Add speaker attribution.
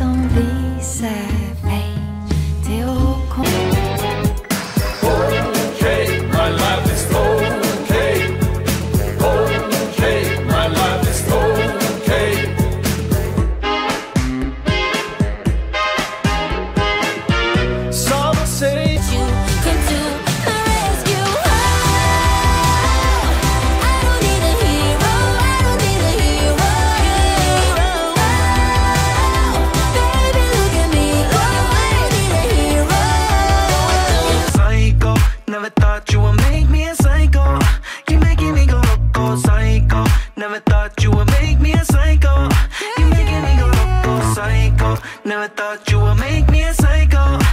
Speaker 1: On the side.
Speaker 2: Never thought you would make me a psycho. You're making me go loco, psycho. Never thought you would make me a psycho. You're making me
Speaker 1: go
Speaker 2: loco, psycho. Never thought you would make me a psycho.